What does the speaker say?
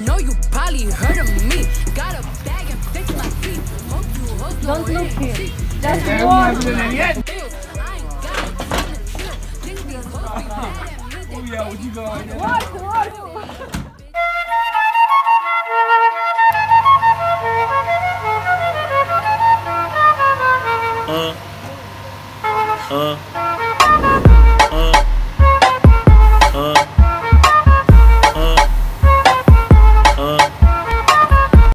Know you probably heard of me. Got a bag and fix my feet. Hope you hope Don't look here. That's the walk. Oh yeah, what you going? What? What? Uh, uh,